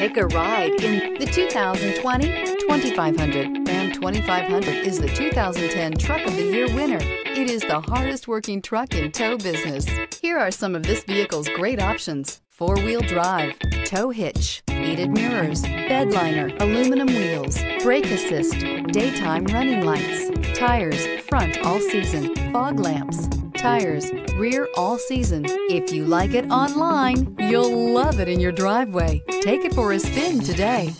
Take a ride in the 2020 2500. Ram 2500 is the 2010 Truck of the Year winner. It is the hardest working truck in tow business. Here are some of this vehicle's great options. Four-wheel drive, tow hitch, heated mirrors, bed liner, aluminum wheels, brake assist, daytime running lights, tires, front all season, fog lamps, tires, rear all season. If you like it online, you'll love it in your driveway. Take it for a spin today.